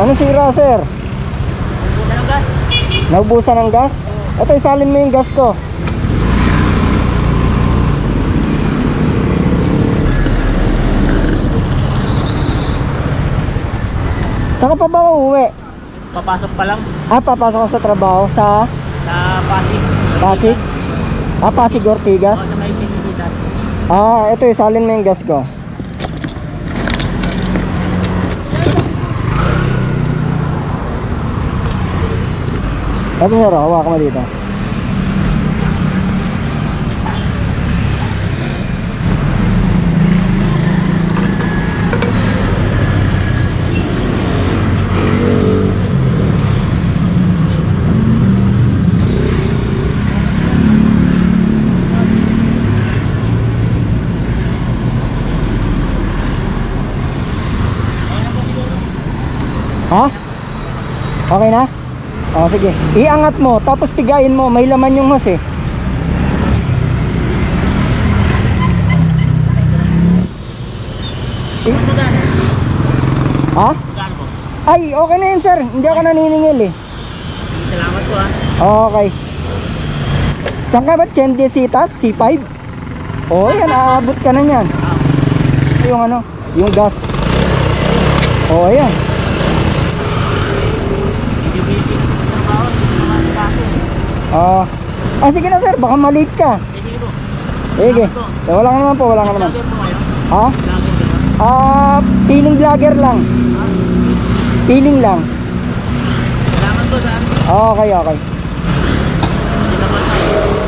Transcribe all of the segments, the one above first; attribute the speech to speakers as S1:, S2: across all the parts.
S1: Ano sira, sir?
S2: Buta ng gas.
S1: Naubusan ng gas? Ito, isalin mo yung gas ko. Saan ka pa ba uuwi?
S2: Papasok pa lang
S1: Ah, papasok sa trabaho sa
S2: sa Pasig.
S1: Pasig? Ah, Pasig Ortigas?
S2: O sa may Chinisitas.
S1: Ah, ito, isalin mo yung gas ko. Ito, sir, hawa ka mo dito. Ha? Okay na? O, sige. Iangat mo, tapos tigain mo. May laman yung hose eh. Ha? Ay, okay na yun, sir. Hindi ako naniningil eh.
S2: Salamat po ah.
S1: Okay. Saan ka ba? Chendesitas? C5? Oo, yan. Aabot ka na yan.
S2: Ah,
S1: Yung ano, yung gas. Oo, yan.
S2: medyo busy kasi sa trabaho. Hindi ko naman sa kaso.
S1: Ah, ah, sige na, sir. Baka malate ka.
S2: Eh, sige po.
S1: Sige. Eh, wala ka naman po, wala ka naman. Ha? Ah, feeling vlogger lang.
S2: Ha?
S1: Feeling lang.
S2: Salamat po sa ano.
S1: Okay, okay.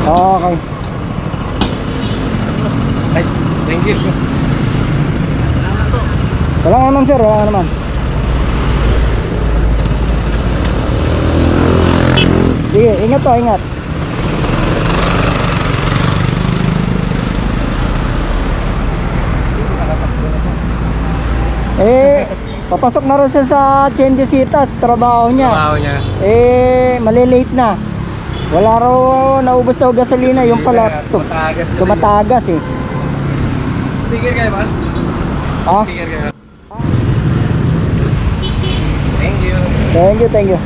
S1: Okay.
S3: Ay, thank you.
S1: Wala ka naman, sir. Wala ka naman. Sige, ingat po, ingat. Eh, papasok na rin siya sa Chendesitas, trabaho niya.
S3: Trabaho niya.
S1: Eh, malilate na. Wala raw naubos daw gasolina, yung pala tu-
S3: Tumatagas
S1: tumatagas eh.
S3: Sticker kayo, boss?
S1: Ah,
S3: Sticker kayo. Thank you.
S1: thank you, thank you.